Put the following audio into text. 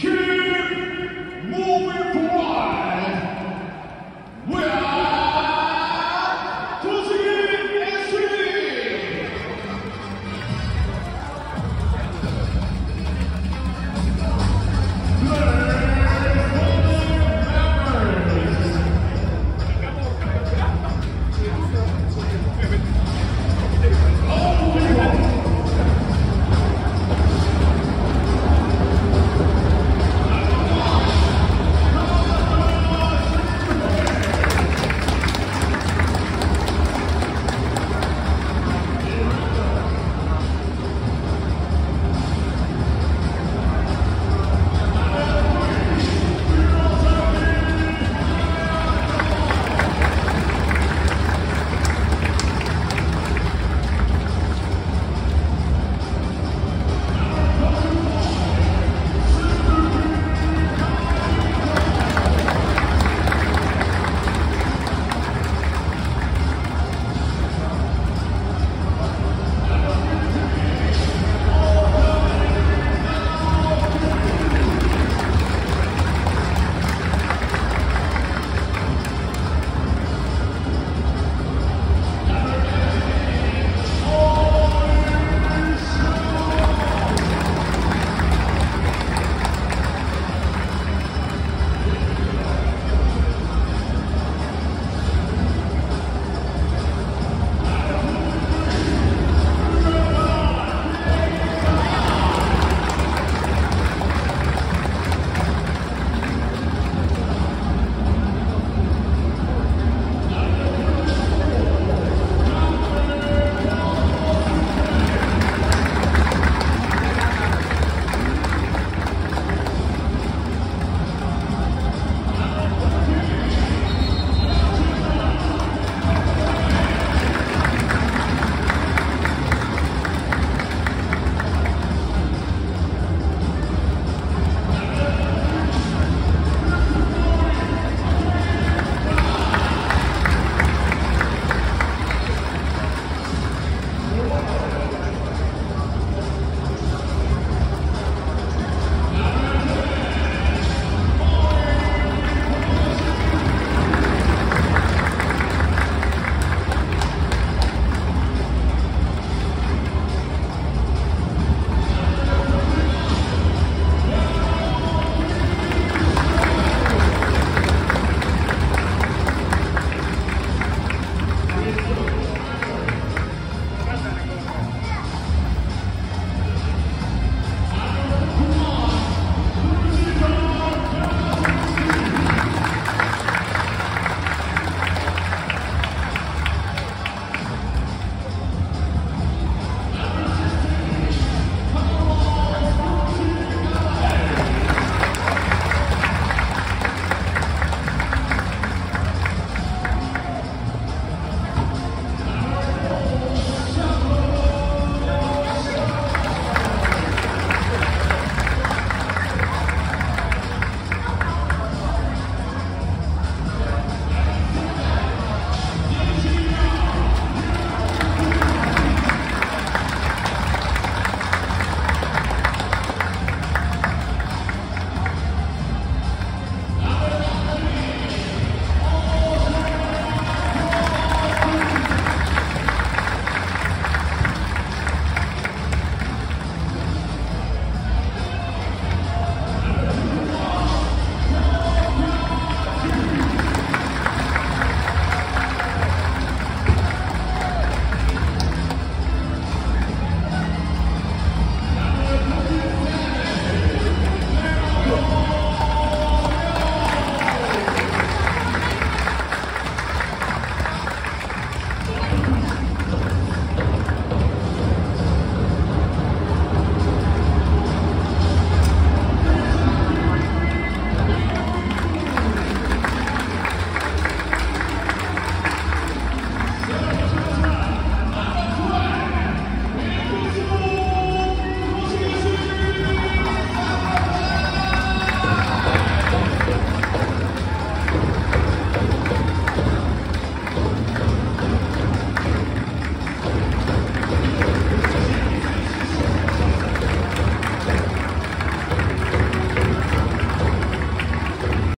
King!